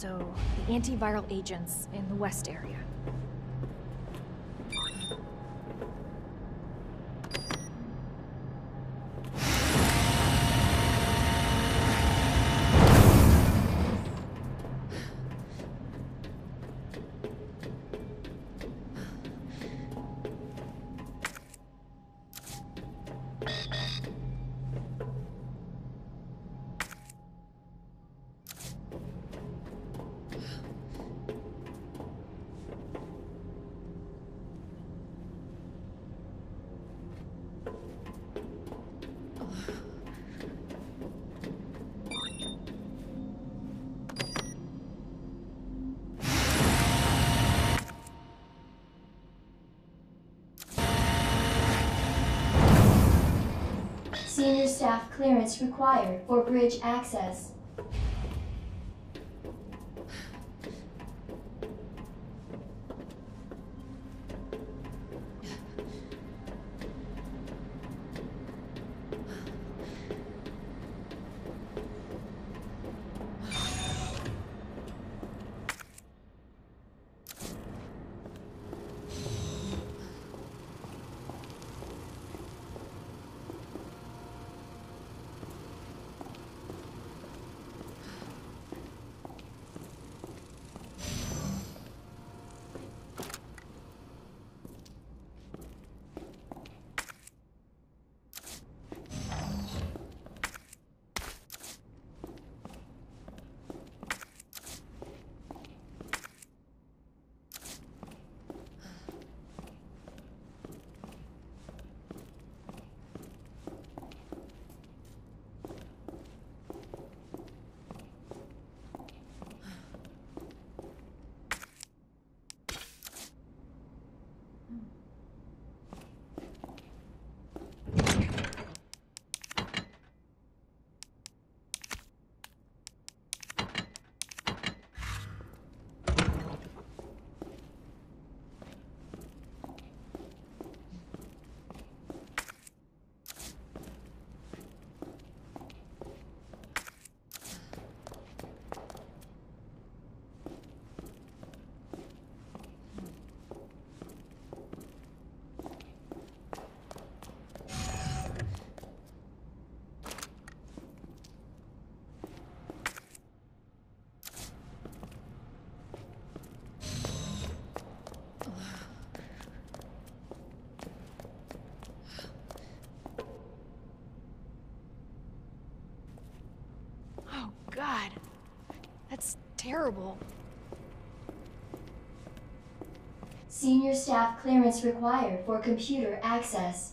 So, the antiviral agents in the west area. Senior staff clearance required for bridge access. God. That's terrible. Senior staff clearance required for computer access.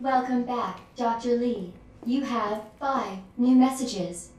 Welcome back, Dr. Lee. You have five new messages.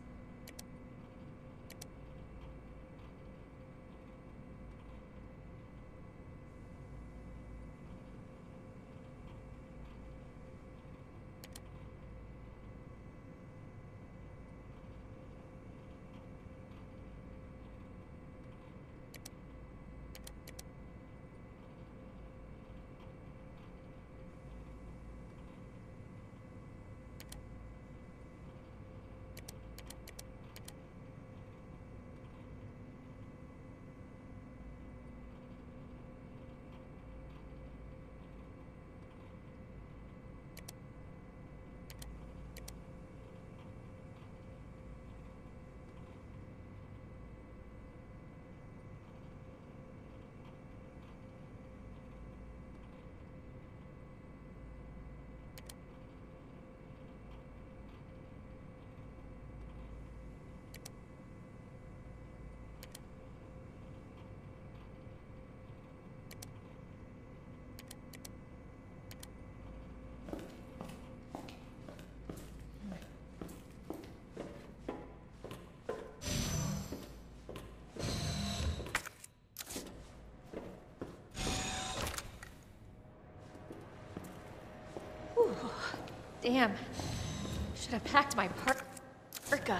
Damn. Should have packed my par- parka.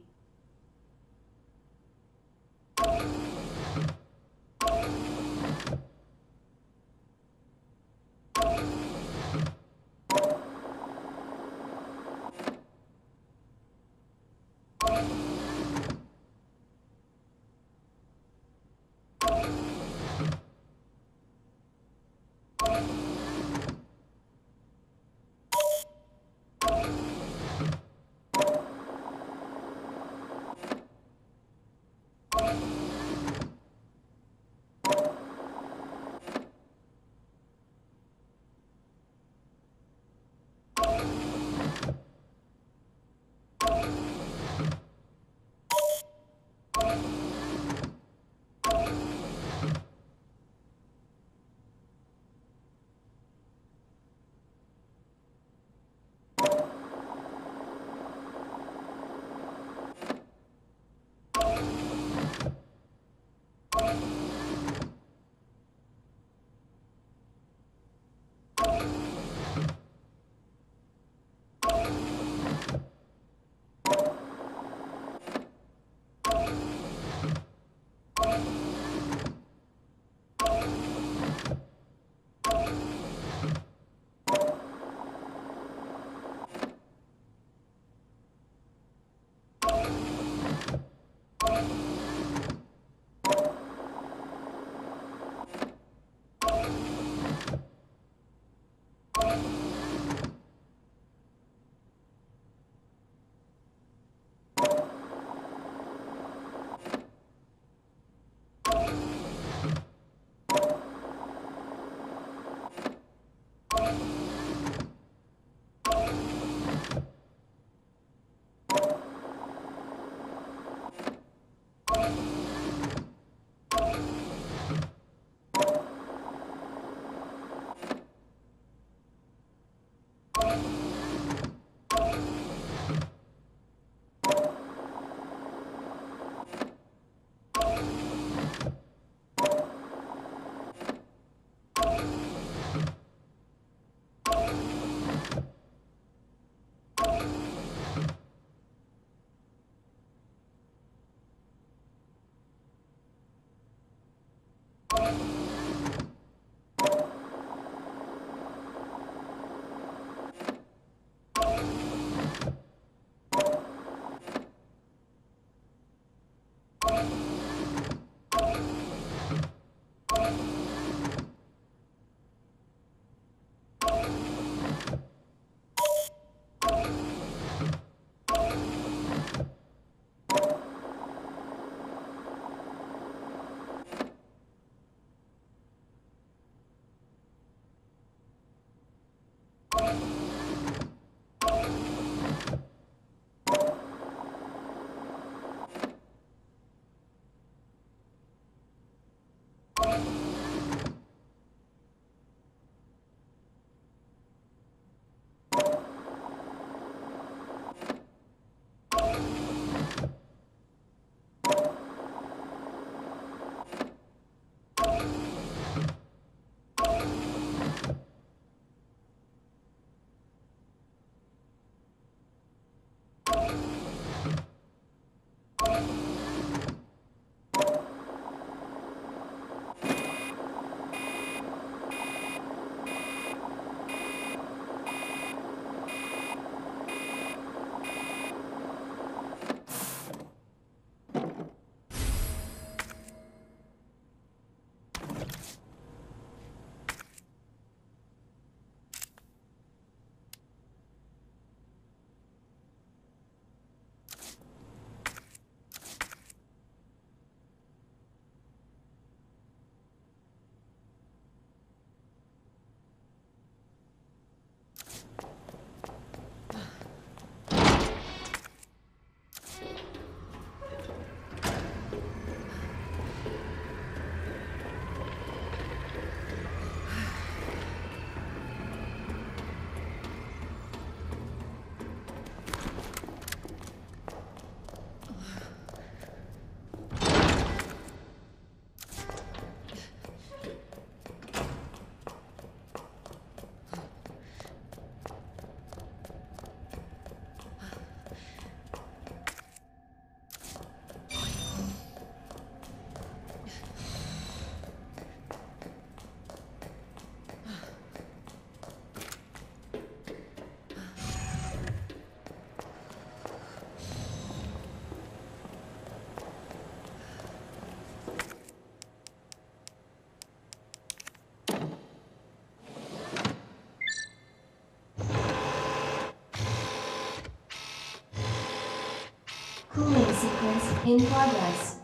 In progress.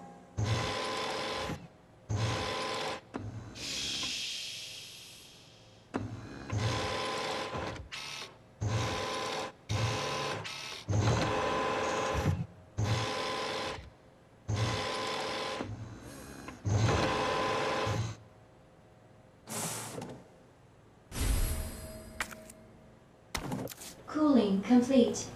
Cooling complete.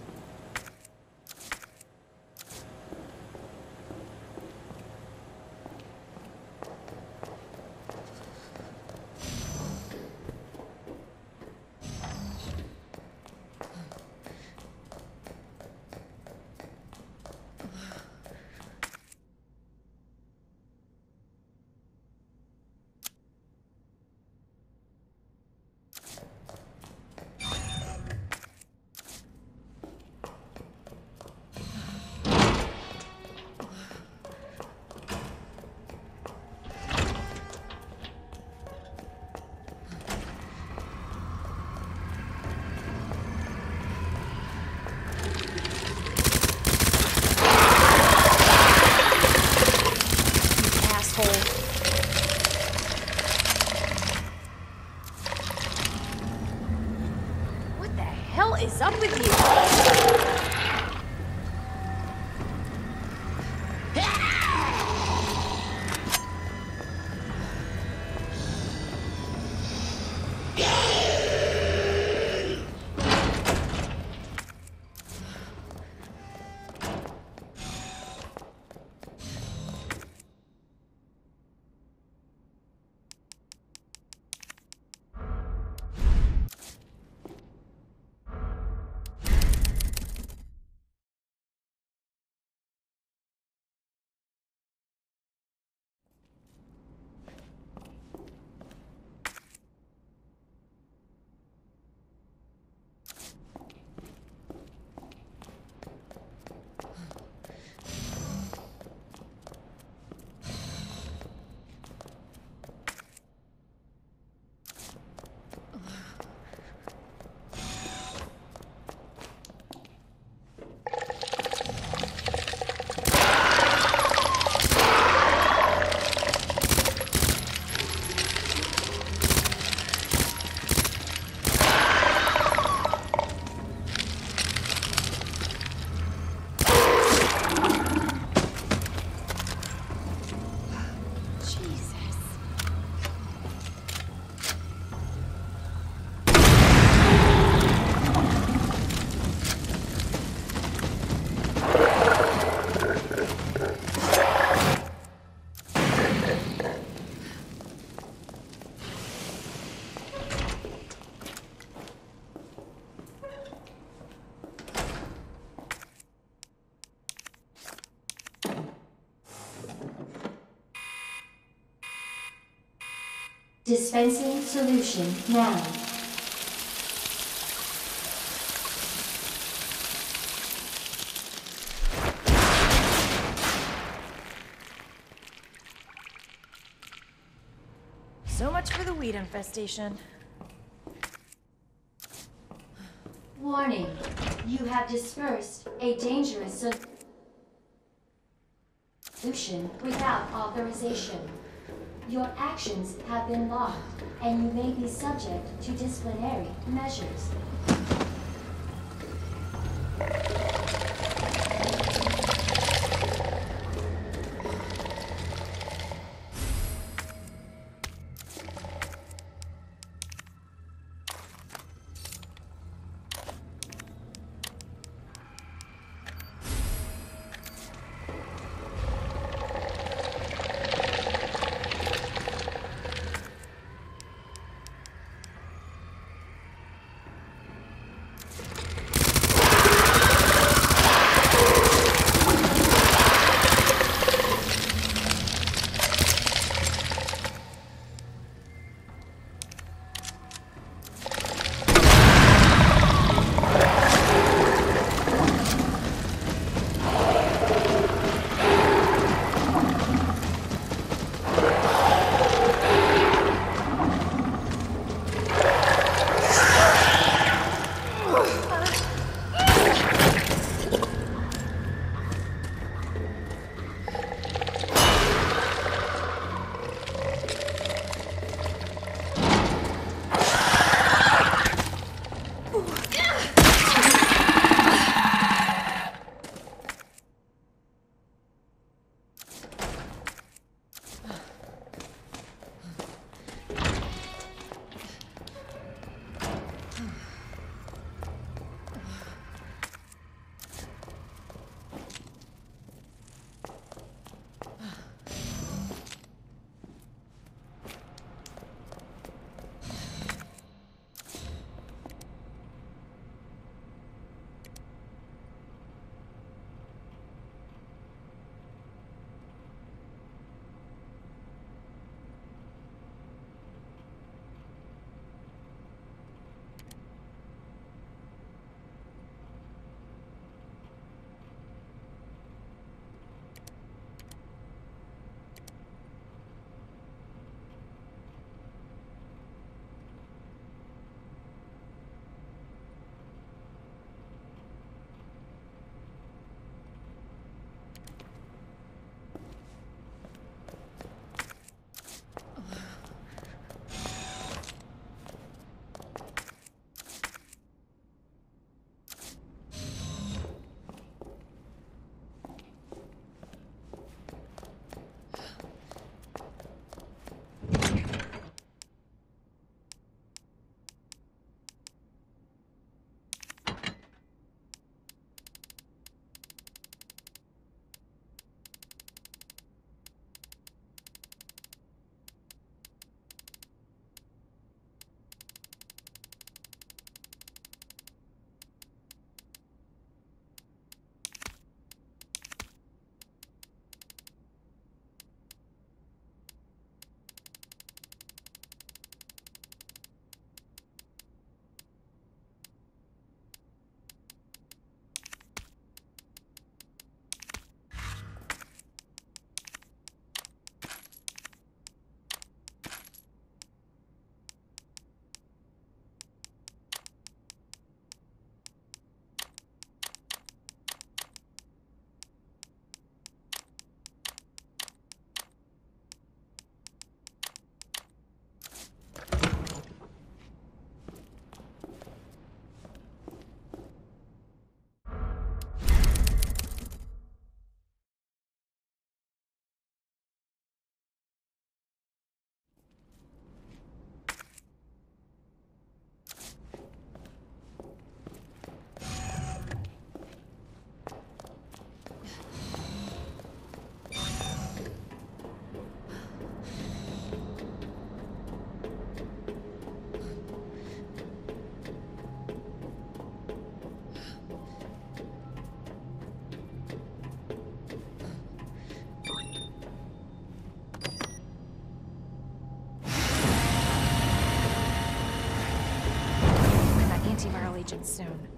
Dispensing solution now. So much for the weed infestation. Warning. You have dispersed a dangerous solution without authorization. Your actions have been logged, and you may be subject to disciplinary measures. Soon.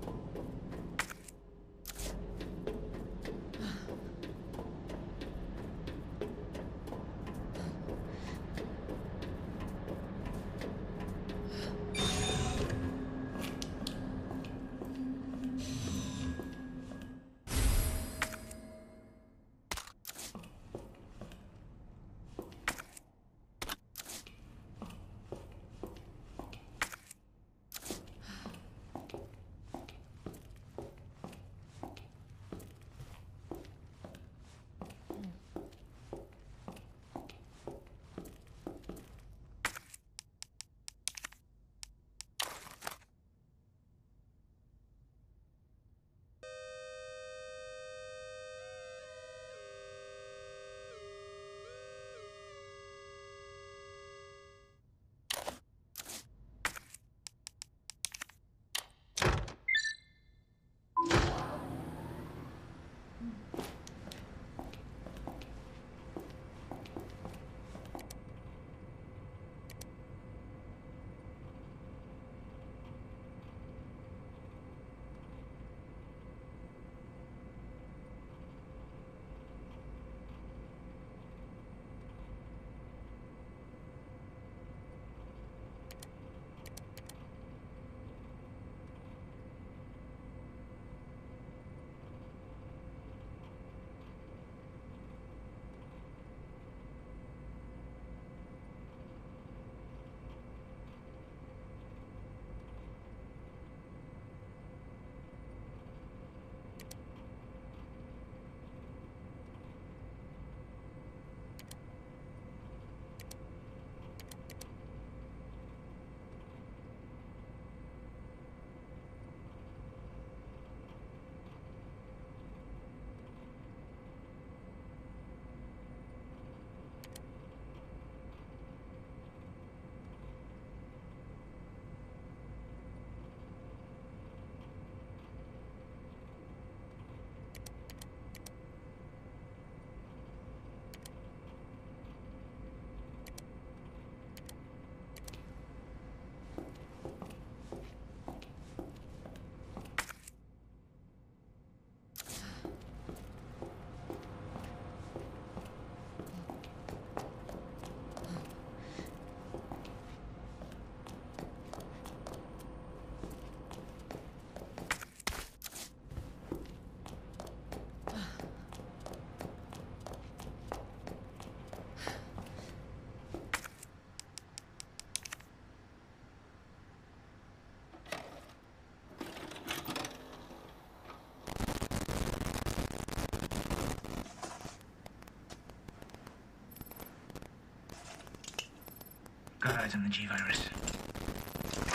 Got eyes on the G-Virus.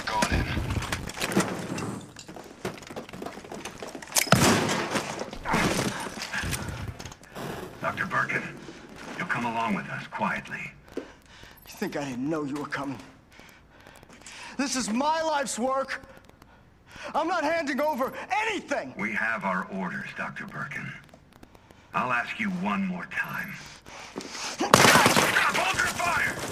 Going in. Dr. Birkin, you'll come along with us quietly. You think I didn't know you were coming? This is my life's work. I'm not handing over anything. We have our orders, Dr. Birkin. I'll ask you one more time. Stop! Hold your fire!